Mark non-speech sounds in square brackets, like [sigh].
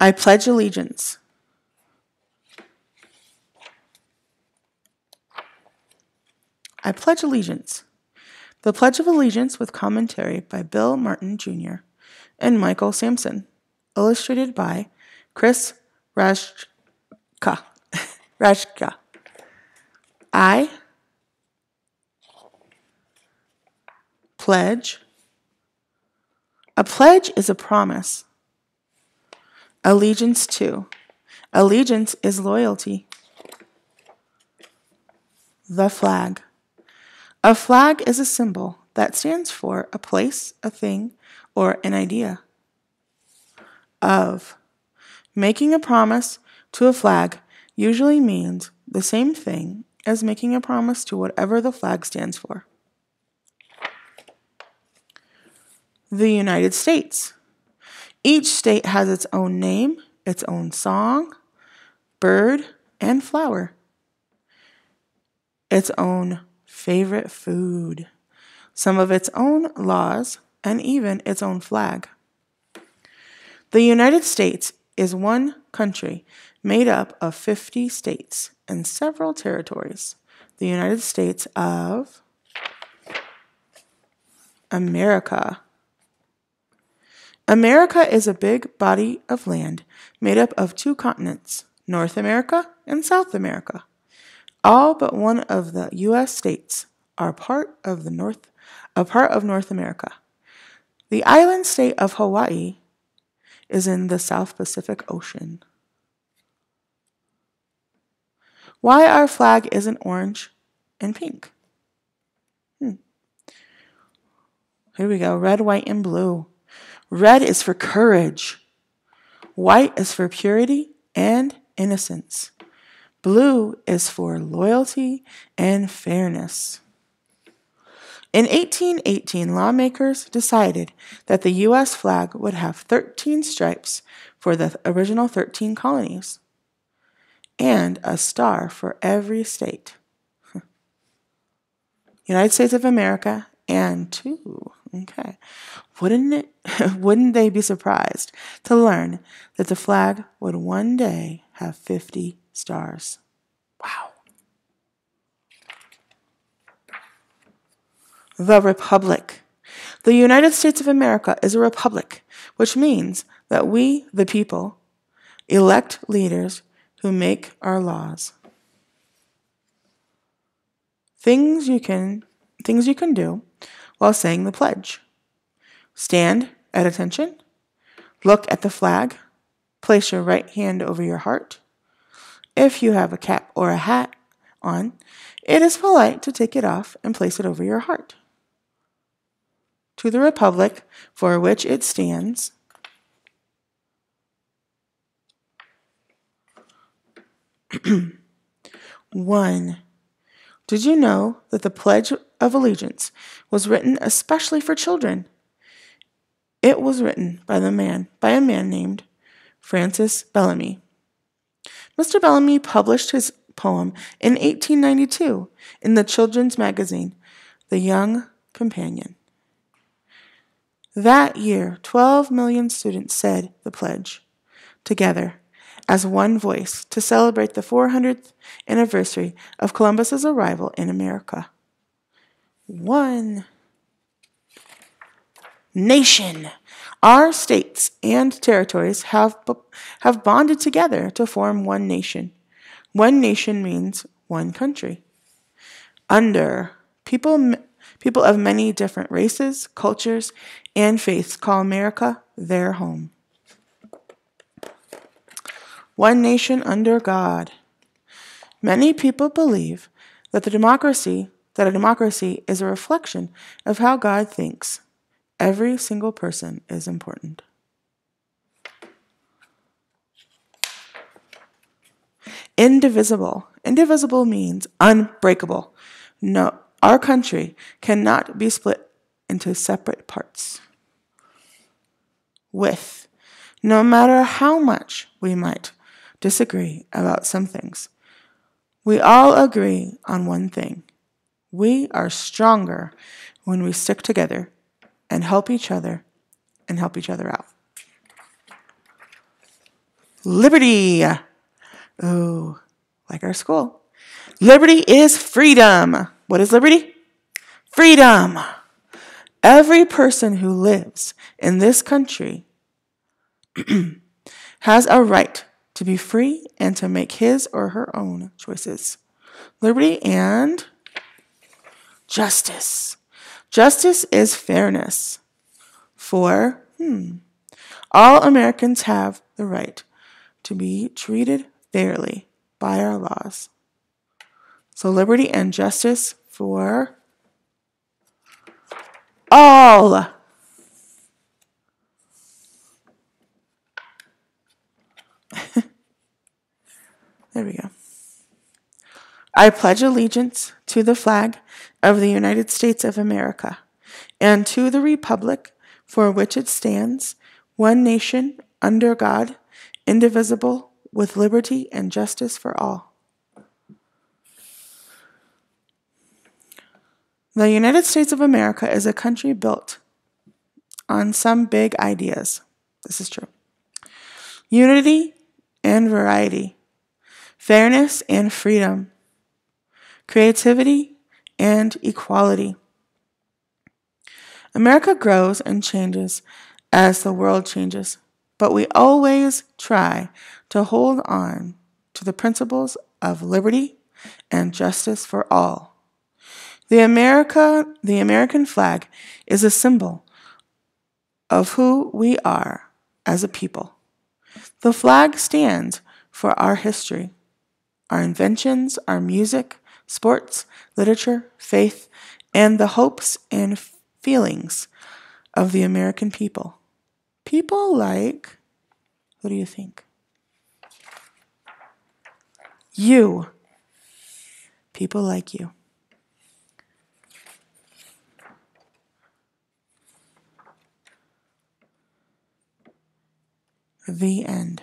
I pledge allegiance. I pledge allegiance. The Pledge of Allegiance with commentary by Bill Martin Jr. and Michael Sampson, illustrated by Chris Raschka. [laughs] Raschka. I pledge. A pledge is a promise. Allegiance to. Allegiance is loyalty. The flag. A flag is a symbol that stands for a place, a thing, or an idea. Of. Making a promise to a flag usually means the same thing as making a promise to whatever the flag stands for. The United States. Each state has its own name, its own song, bird, and flower, its own favorite food, some of its own laws, and even its own flag. The United States is one country made up of 50 states and several territories. The United States of America. America is a big body of land made up of two continents, North America and South America. All but one of the US states are part of the North a part of North America. The island state of Hawaii is in the South Pacific Ocean. Why our flag isn't orange and pink? Hmm. Here we go red, white, and blue. Red is for courage, white is for purity and innocence, blue is for loyalty and fairness. In 1818, lawmakers decided that the U.S. flag would have 13 stripes for the original 13 colonies and a star for every state. [laughs] United States of America and two. Okay. Wouldn't it [laughs] wouldn't they be surprised to learn that the flag would one day have 50 stars? Wow. the Republic. The United States of America is a republic, which means that we, the people, elect leaders who make our laws. Things you can things you can do while saying the pledge. Stand at attention, look at the flag, place your right hand over your heart. If you have a cap or a hat on, it is polite to take it off and place it over your heart to the republic for which it stands. [clears throat] One. Did you know that the Pledge of Allegiance was written especially for children? It was written by the man by a man named Francis Bellamy. Mr. Bellamy published his poem in 1892 in the children's magazine, The Young Companion. That year, 12 million students said the pledge together as one voice to celebrate the 400th anniversary of Columbus's arrival in America. One nation. Our states and territories have, have bonded together to form one nation. One nation means one country. Under people People of many different races, cultures, and faiths call America their home. One nation under God. Many people believe that the democracy that a democracy is a reflection of how God thinks. Every single person is important. Indivisible. Indivisible means unbreakable. No, our country cannot be split into separate parts. With, no matter how much we might disagree about some things, we all agree on one thing. We are stronger when we stick together and help each other and help each other out. liberty. Oh, like our school. Liberty is freedom. What is liberty? Freedom. Every person who lives in this country [clears throat] has a right to be free and to make his or her own choices. Liberty and justice. Justice is fairness. For hmm, all Americans have the right to be treated fairly by our laws. So, liberty and justice for all. [laughs] there we go. I pledge allegiance to the flag of the United States of America and to the republic for which it stands, one nation, under God, indivisible, with liberty and justice for all. The United States of America is a country built on some big ideas. This is true. Unity and variety, fairness and freedom, creativity and equality. America grows and changes as the world changes, but we always try to hold on to the principles of liberty and justice for all. The America, the American flag is a symbol of who we are as a people. The flag stands for our history, our inventions, our music, sports, literature, faith, and the hopes and feelings of the American people. People like, who do you think? You. People like you. The end.